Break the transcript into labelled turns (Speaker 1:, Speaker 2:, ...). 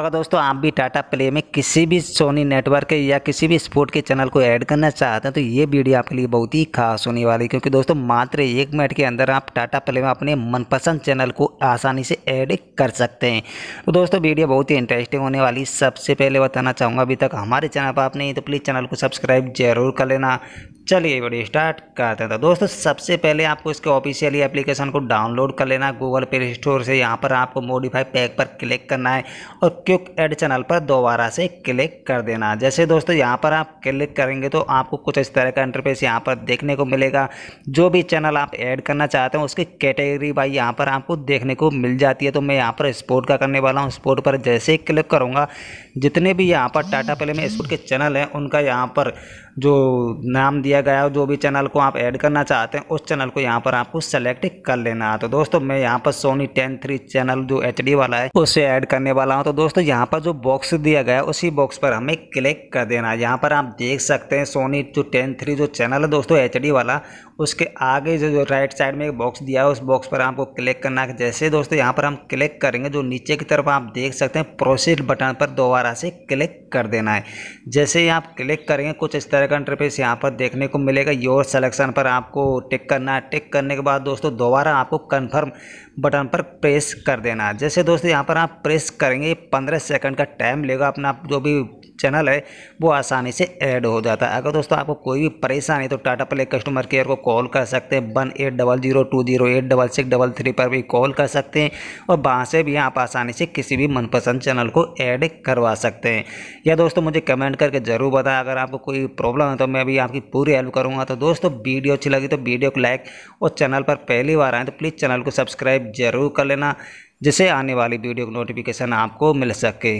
Speaker 1: अगर दोस्तों, आप भी टाटा प्ले में किसी भी सोनी नेटवर्क या किसी भी स्पोर्ट के चैनल को ऐड करना चाहते हैं तो ये वीडियो आपके लिए बहुत ही खास होने वाली है, क्योंकि दोस्तों, मात्र एक मिनट के अंदर आप टाटा प्ले में अपने मनपसंद चैनल को आसानी से ऐड कर सकते हैं। तो दोस्तों वीडियो बहुत ही इंटरेस्टिंग होने वाली सबसे पहले बताना चाहूँगा, अभी तक हमारे चैनल पर आप नहीं तो प्लीज़ चैनल को सब्सक्राइब ज़रूर कर लेना। चलिए वीडियो स्टार्ट करते हैं। तो दोस्तों, सबसे पहले आपको इसके ऑफिशियली एप्लीकेशन को डाउनलोड कर लेना। है गूगल प्ले स्टोर से यहाँ पर आपको मॉडिफाई पैक पर क्लिक करना है और क्विक एड चैनल पर दोबारा से क्लिक कर देना। है जैसे दोस्तों, यहाँ पर आप क्लिक करेंगे तो आपको कुछ इस तरह का इंटरफेस यहाँ पर देखने को मिलेगा। जो भी चैनल आप ऐड करना चाहते हैं, उसकी कैटेगरी बाई यहाँ पर आपको देखने को मिल जाती है। तो मैं यहाँ पर स्पोर्ट का करने वाला हूँ। स्पोर्ट पर जैसे ही क्लिक करूँगा, जितने भी यहाँ पर टाटा प्ले में स्पोर्ट के चैनल हैं, उनका यहाँ पर जो नाम दिया गया है, जो भी चैनल को आप ऐड करना चाहते हैं, उस चैनल को यहाँ पर आपको सेलेक्ट कर लेना है। तो दोस्तों, मैं यहाँ पर सोनी टेन थ्री चैनल जो HD वाला है, उसे ऐड करने वाला हूँ। तो दोस्तों, यहाँ पर जो बॉक्स दिया गया है, उसी बॉक्स पर हमें क्लिक कर देना है। यहाँ पर आप देख सकते हैं सोनी जो टेन थ्री जो चैनल है दोस्तों HD वाला, उसके आगे जो जो राइट साइड में एक बॉक्स दिया है, उस बॉक्स पर आपको क्लिक करना है। जैसे दोस्तों, यहाँ पर हम क्लिक करेंगे, जो नीचे की तरफ़ आप देख सकते हैं प्रोसेस बटन पर दोबारा से क्लिक कर देना है। जैसे ही आप क्लिक करेंगे, कुछ इस तरह का इंटरफेस यहाँ पर देखने को मिलेगा। योर सेलेक्शन पर आपको टिक करना है। टिक करने के बाद दोस्तों दोबारा आपको कन्फर्म बटन पर प्रेस कर देना है। जैसे दोस्तों यहाँ पर आप प्रेस करेंगे, पंद्रह सेकंड का टाइम लेगा अपना जो भी चैनल है, वो आसानी से ऐड हो जाता है। अगर दोस्तों आपको कोई भी परेशानी तो टाटा प्ले कस्टमर केयर को कॉल कर सकते हैं। One eight double zero two zero eight double six double three पर भी कॉल कर सकते हैं। और वहाँ से भी आप आसानी से किसी भी मनपसंद चैनल को ऐड करवा सकते हैं। या दोस्तों मुझे कमेंट करके ज़रूर बताएँ। अगर आपको कोई प्रॉब्लम है तो मैं भी आपकी पूरी हेल्प करूँगा। तो दोस्तों, वीडियो अच्छी लगी तो वीडियो को लाइक और चैनल पर पहली बार आए तो प्लीज़ चैनल को सब्सक्राइब ज़रूर कर लेना, जिससे आने वाली वीडियो की नोटिफिकेशन आपको मिल सके।